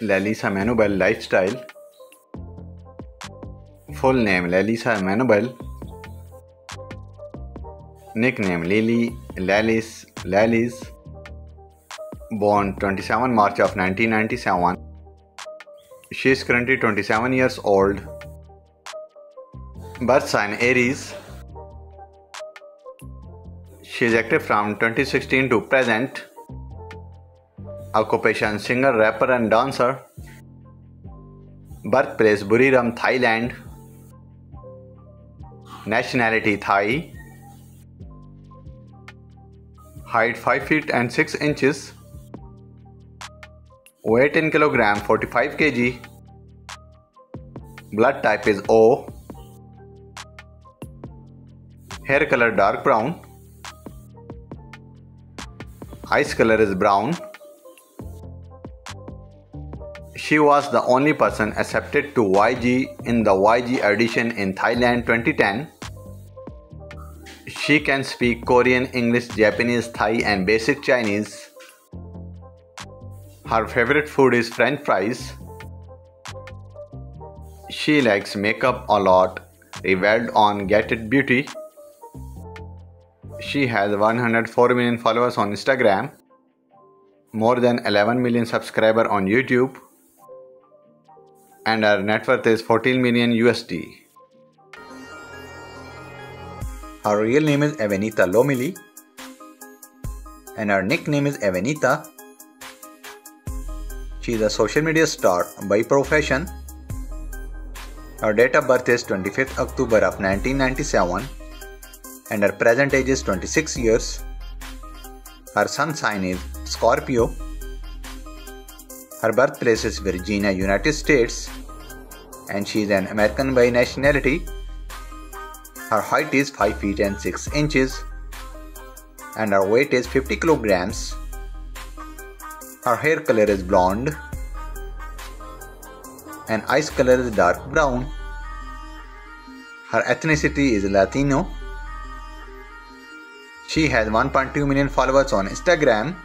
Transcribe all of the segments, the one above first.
Lalisa Manoban lifestyle. Full name Lalisa Manoban. Nickname Lily, Lalis, Lalis. Born 27 March of 1997. She is currently 27 years old. Birth sign Aries. She is active from 2016 to present. Occupation singer, rapper, and dancer. Birthplace Buriram, Thailand. Nationality Thai. Height 5 feet and 6 inches. Weight in kilogram 45 kg. Blood type is O. Hair color dark brown. Eyes color is brown. She was the only person accepted to YG in the YG audition in Thailand 2010. She can speak Korean, English, Japanese, Thai, and basic Chinese. Her favorite food is French fries. She likes makeup a lot, reveled on Get It Beauty. She has 104 million followers on Instagram, more than 11 million subscribers on YouTube, and her net worth is 14 million USD. Her real name is Ivanita Lomeli, and her nickname is Ivanita. She is a social media star by profession. Her date of birth is 25th October of 1997 and her present age is 26 years. Her sun sign is Scorpio. Her birthplace is Virginia, United States and she is an American by nationality. Her height is 5 feet and 6 inches and her weight is 50 kilograms. Her hair color is blonde and eyes color is dark brown. Her ethnicity is Latino. She has 1.2 million followers on Instagram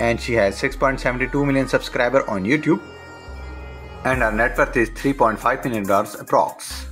and she has 6.72 million subscribers on YouTube and her net worth is 3.5 million dollars approx.